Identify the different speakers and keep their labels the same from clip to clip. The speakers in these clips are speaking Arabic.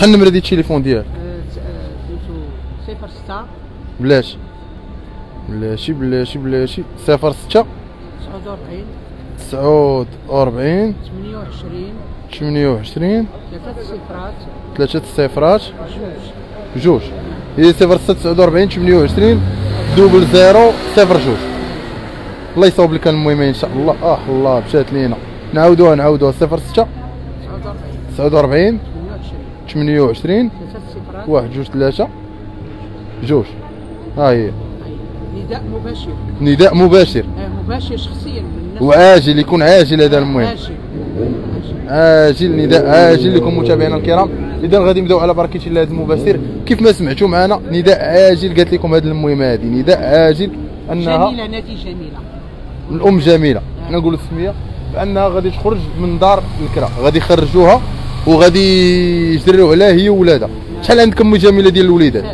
Speaker 1: شحال النمره ديال التليفون ديالك.
Speaker 2: سميتو صفر
Speaker 1: بلاتي صفر ستة.
Speaker 2: تسعود وربعين
Speaker 1: تسعود وربعين
Speaker 2: ثمانية وعشرين.
Speaker 1: ثمانية وعشرين.
Speaker 2: ثلاثة صفرات.
Speaker 1: ثلاثة صفرات.
Speaker 2: جوج.
Speaker 1: جوج. هي صفر ستة تسعود وربعين ثمانية وعشرين. double zéro صفر جوج. الله يصوب لك المهمة إن شاء الله. آه الله مشات لينا. نعاودوها نعاودوها. صفر ستة.
Speaker 2: تسعود وربعين
Speaker 1: تسعود وربعين
Speaker 2: ثمانية وعشرين
Speaker 1: ثمانية وعشرين
Speaker 2: ثلاثة صفرات
Speaker 1: واحد جوج ثلاثة جوج. ها هي.
Speaker 2: نداء مباشر.
Speaker 1: نداء مباشر.
Speaker 2: آه، مباشر شخصيا
Speaker 1: وعاجل يكون عاجل هذا المهم.
Speaker 2: ماشي
Speaker 1: عاجل نداء عاجل لكم متابعينا الكرام. إذا غادي نبدأو على بركة الله هذا المباشر. كيف ما سمعتوا معنا نداء عاجل قالت لكم هذه المهمه هذه. نداء عاجل أنها
Speaker 2: جميلة نادي جميلة.
Speaker 1: الأم جميلة. حنا نقولوا السمية بأنها غادي تخرج من دار الكرا. غادي يخرجوها وغادي يجريو عليها هي وولادها. شحال عندك ام جميله ديال الوليدات؟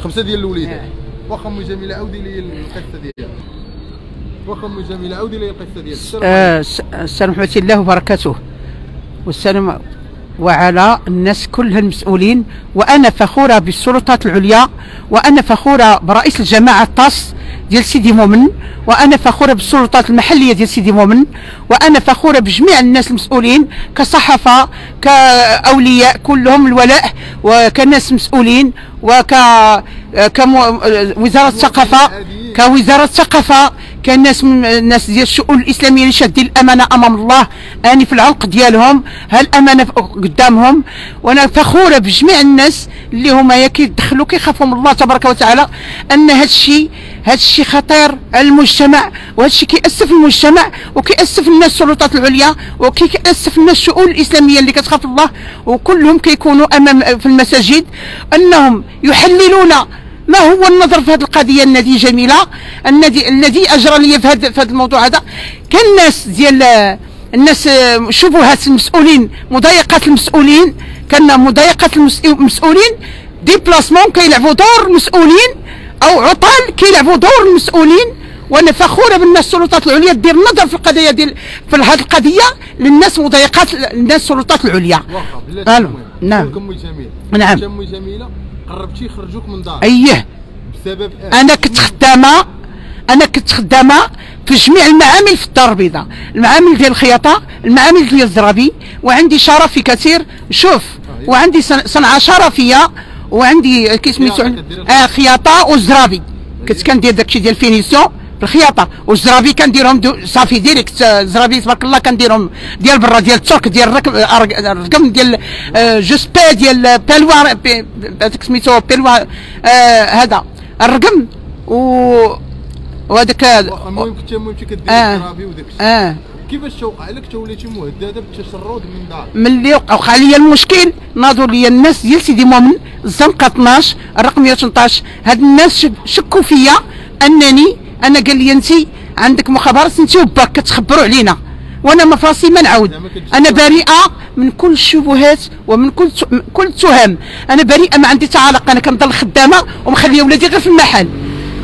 Speaker 2: خمسة
Speaker 1: ديال الوليدات. واخا ام جميله عاودي لي القصة ديالها. واخا ام جميله عاودي لي القصة ديالها. السلام
Speaker 2: آه، السلام ورحمة الله وبركاته. والسلام وعلى الناس كلها المسؤولين وأنا فخورة بالسلطات العليا وأنا فخورة برئيس الجماعة الطاس ديال سيدي مؤمن وأنا فخورة بالسلطات المحلية ديال سيدي مؤمن وأنا فخورة بجميع الناس المسؤولين كصحافة كأولياء كلهم الولاء وكناس مسؤولين وك كوزارة الثقافة كوزارة الثقافة كالناس من الناس ديال الشؤون الإسلامية اللي شادين الأمانة أمام الله. اني في العنق ديالهم هالامانه قدامهم. وأنا فخورة بجميع الناس اللي هما يا كيدخلوا كيخافوا من الله تبارك وتعالى أن هذا الشيء هذا الشيء خطير على المجتمع وهذا الشيء كيأسف المجتمع وكيأسف الناس السلطات العليا وكيأسف الناس الشؤون الإسلامية اللي كتخاف الله وكلهم كيكونوا أمام في المساجد أنهم يحللون ما هو النظر في هذه القضية النادي جميلة النادي الذي أجرى لي في هذا في هذا الموضوع هذا. كان الناس ديال الناس شبهات المسؤولين مضايقات المسؤولين كان مضايقات المس- المسؤولين ديبلاسمون كيلعبوا دور المسؤولين أو عطال كيلعبوا دور المسؤولين وأنا فخورة بالناس السلطات العليا دير النظر في القضية ديال في هذه القضية للناس مضايقات الناس السلطات العليا.
Speaker 1: ألو.
Speaker 2: نعم. نعم.
Speaker 1: امي جميلة قربتي يخرجوك من دار.
Speaker 2: أيه.
Speaker 1: بسبب آه.
Speaker 2: أنا كنت خدامة أنا كنت خدامة في جميع المعامل في الدار البيضاء. المعامل ديال الخياطة المعامل ديال الزرابي وعندي شرفي كثير. شوف وعندي صن- صنعة شرفية. وعندي كي سميتو آه خياطة وزرابي كنت كندير داكشي ديال الفينيسيون بالخياطة. والزرابي كنديرهم صافي ديريكت. آه، زرابي تبارك الله كنديرهم ديال برا ديال الترك ديال الركب الرق- الرقم ديال آه، جوسبي ديال بيلوا بي- هذاك سميتو بيلوا آه، هذا. الرقم و وهذاك
Speaker 1: المهم كنت المهم كدير الترابي وداك الشيء كيفاش توقع لك توليتي مهدده بالتشرد من دار
Speaker 2: ملي وقع لي المشكل؟ ناضوا لي الناس ديال سيدي مؤمن الزنقه 12 الرقم 118 هاد الناس شك- شكوا فيا. انني أنا قال لي انت عندك مخابرات انت وباك كتخبروا علينا. وأنا ما ما نعاود أنا بريئة من كل الشبهات ومن كل كل التهم أنا بريئة ما عندي تعلق. أنا كنضل خدامة ومخلية ولادي غير في المحل.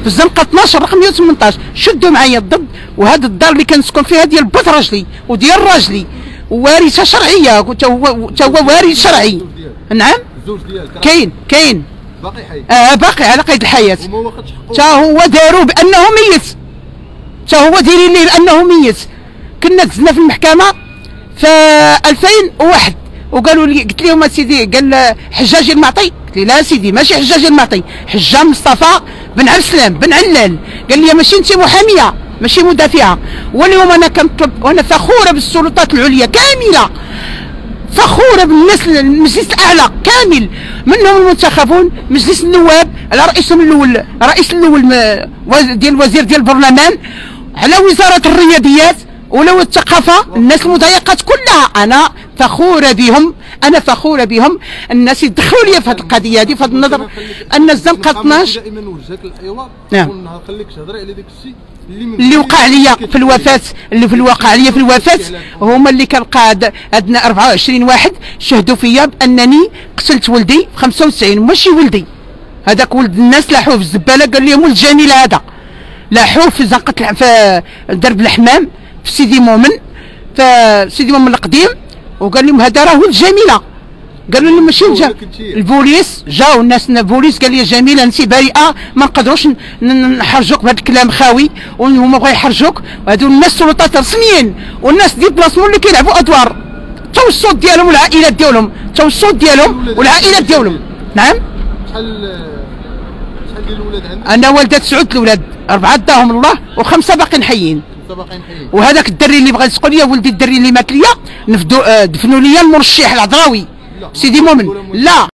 Speaker 2: في الزنقة 12 رقم 118 شدوا معايا الضد وهذا الدار اللي كنسكن فيها ديال بيت راجلي وديال راجلي. ووارثة شرعية تا هو وارث شرعي. نعم؟
Speaker 1: الزوج ديالك.
Speaker 2: كاين كاين.
Speaker 1: باقي حي.
Speaker 2: آه باقي على قيد الحياة.
Speaker 1: وما واخدش حقه
Speaker 2: تا هو داروا بأنه ميت. تا هو دايرين ليه بأنه ميت. كنا دزنا في المحكمة في 2001 وقالوا لي قلت لهم سيدي قال حجاج المعطي قلت لي لا سيدي ماشي حجاج المعطي. حجاج مصطفى بن عبد السلام بن علال. قال لي ماشي انت محامية ماشي مدافعة. واليوم أنا كنطلب وأنا فخورة بالسلطات العليا كاملة. فخورة بالناس المجلس الأعلى كامل. منهم المنتخبون مجلس النواب على رئيسهم الأول رئيس الأول ديال الوزير ديال البرلمان على وزارة الرياضيات ولو الثقافة الناس المضايقات كلها. أنا فخورة بهم أنا فخورة بهم. الناس يدخلوا لي في هذه القضية هذه في هذا النظر. أن الزنقه 12
Speaker 1: دائما وجهك الحوار
Speaker 2: نعم.
Speaker 1: خليك تهضري على داك الشيء اللي
Speaker 2: وقع ليا في الوفاة اللي في الواقع ليا في الوفاة هما اللي كان قاد عندنا 24 واحد شهدوا فيا بأنني قتلت ولدي في 95 ماشي ولدي. هذاك ولد الناس لاحوه في الزبالة قال لهم ولد جميل هذا. لاحوه في الح- في درب الحمام. في سيدي مؤمن في سيدي مؤمن القديم وقال لهم هذا راه ولد جميله قالوا لي ماشي جا. البوليس جاو الناس البوليس قال لي جميلة انت بريئه ما نقدروش نحرجوك بهذا الكلام خاوي وهما بغا يحرجوك. وهذو الناس سلطات رسميين والناس دي بلاصتهم اللي كيلعبوا أدوار. تو الصوت ديالهم والعائلات ديالهم تو الصوت ديالهم والعائلات ديالهم. نعم؟
Speaker 1: شحال ديال الولاد عندك؟
Speaker 2: أنا والده تسعود الأولاد. أربعة داهم الله وخمسة باقيين حيين. وهذاك الدري اللي بغى يسقط ليا ولدي الدري اللي مات ليا نفدو آه، دفنوا ليا المرشح العذراوي. سيدي مؤمن. لا.